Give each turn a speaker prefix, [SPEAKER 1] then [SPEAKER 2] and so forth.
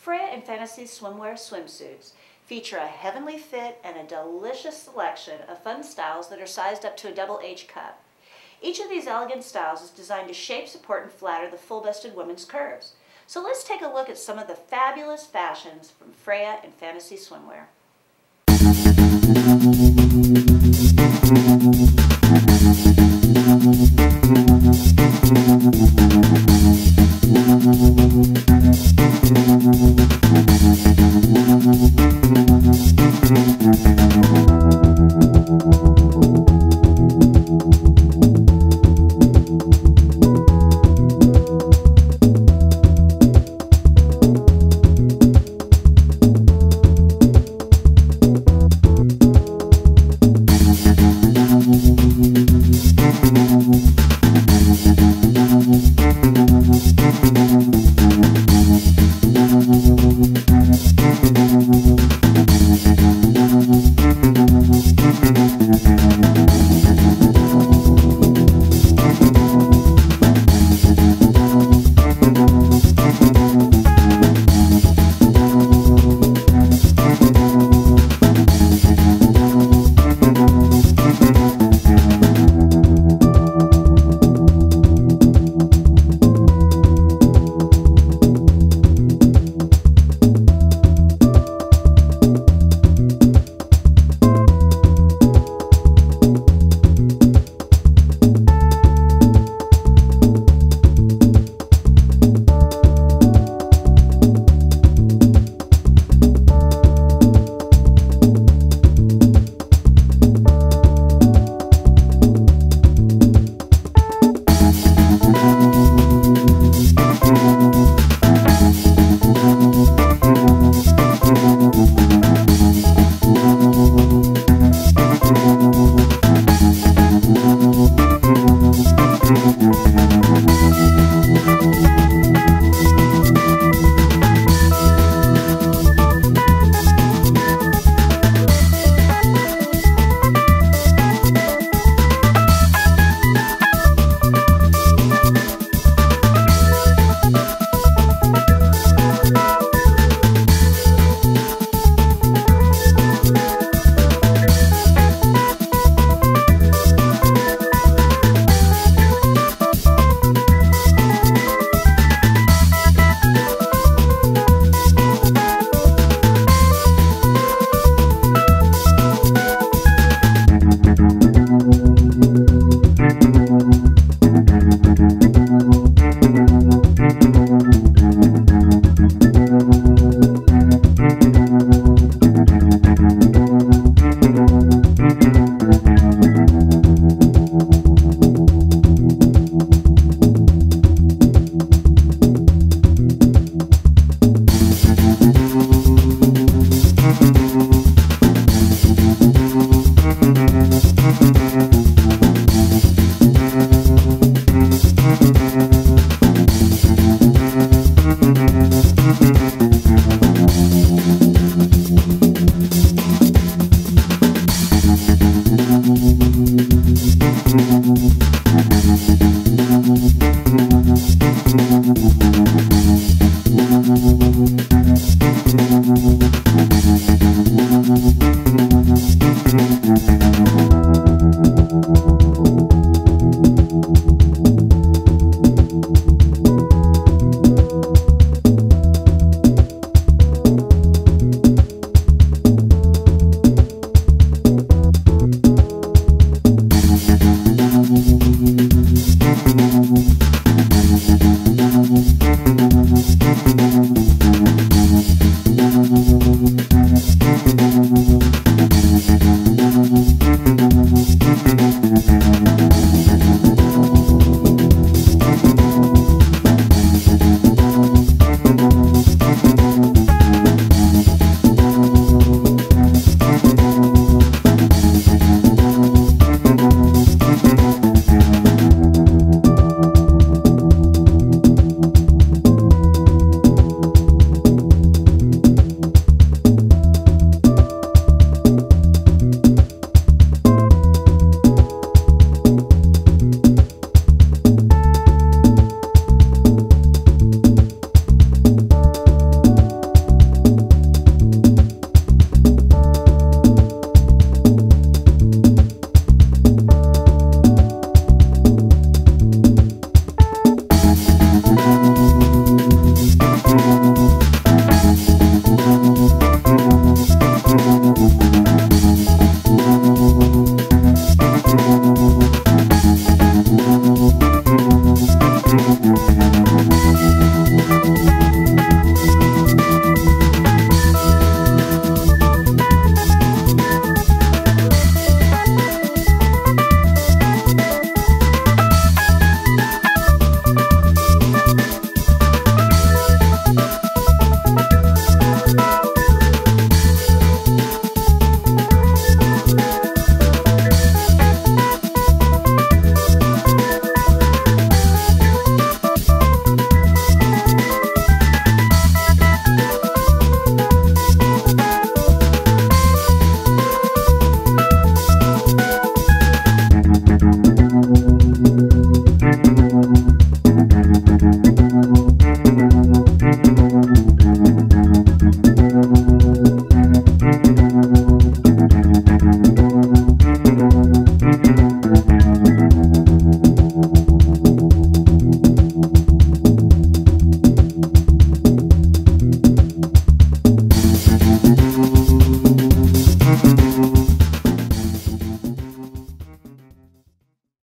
[SPEAKER 1] Freya and Fantasie Swimwear swimsuits feature a heavenly fit and a delicious selection of fun styles that are sized up to a double H cup. Each of these elegant styles is designed to shape, support, and flatter the full-busted woman's curves. So let's take a look at some of the fabulous fashions from Freya and Fantasie Swimwear.